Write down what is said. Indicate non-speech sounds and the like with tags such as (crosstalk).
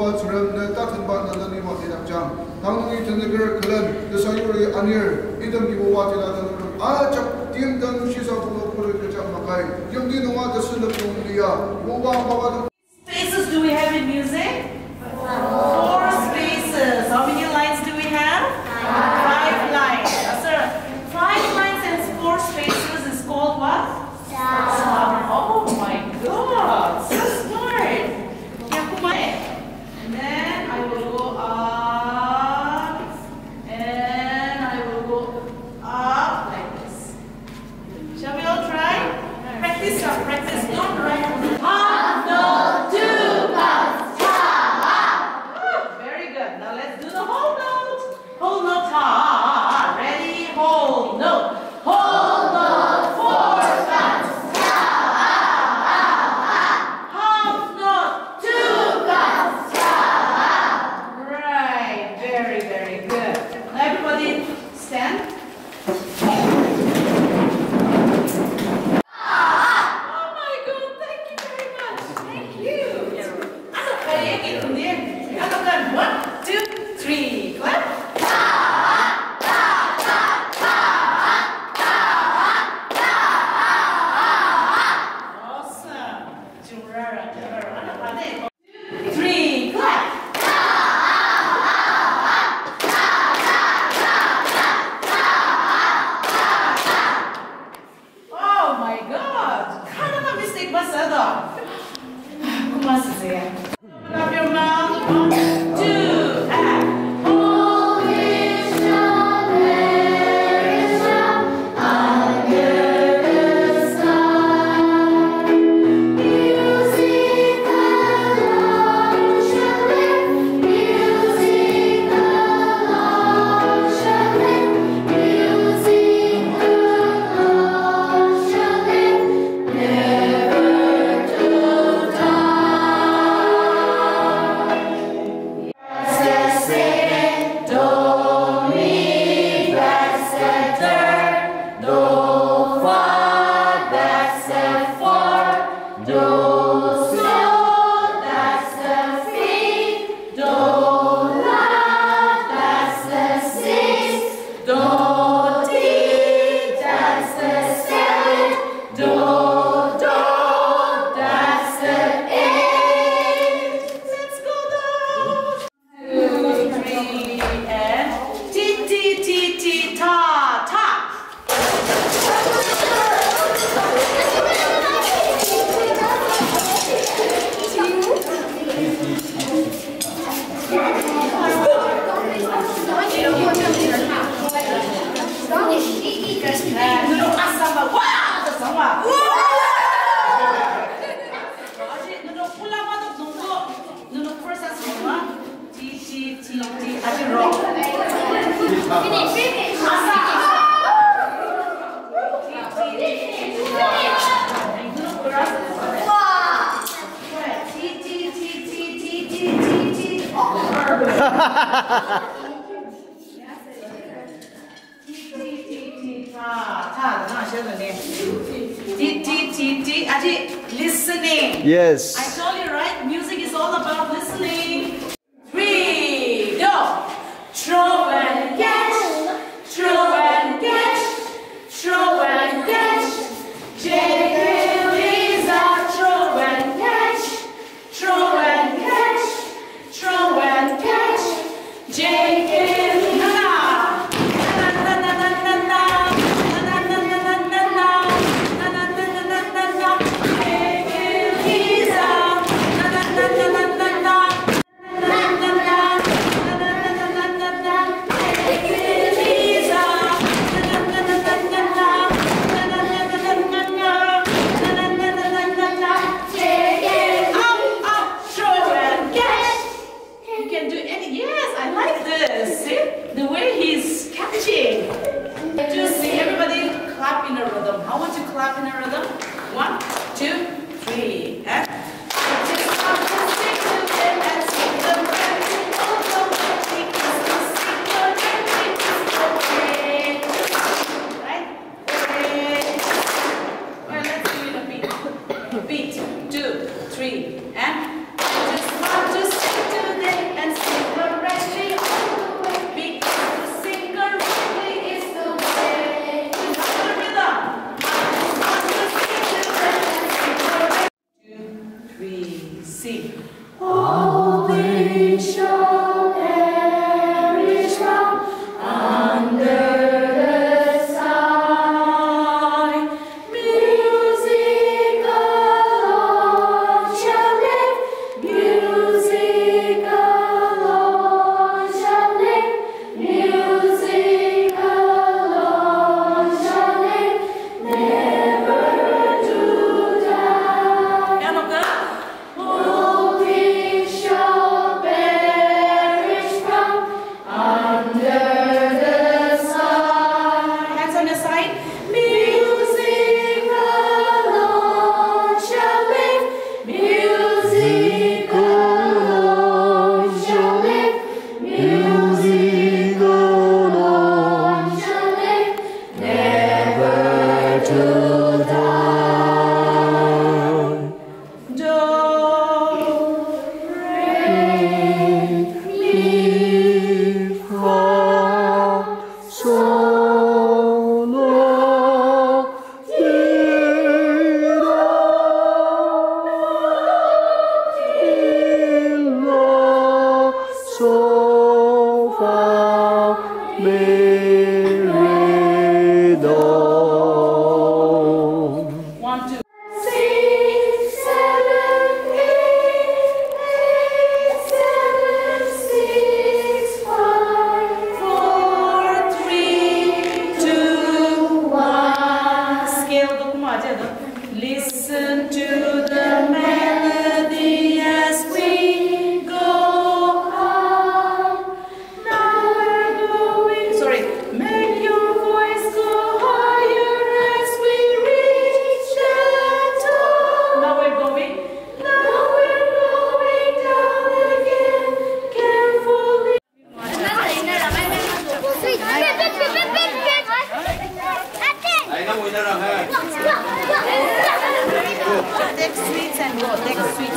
buat seram dan tak sempat nanti ni mati nak jam. Tahun ini tenaga kelam, desain orang anir, itu ni buat jalan dan orang. Acap tiang dan usia sahaja kerja makai. Yang di rumah desain dan pembelia, buat apa practice not right Two, three. Oh my God! Mistake (sighs) masada. Yes. xa bên 我那个。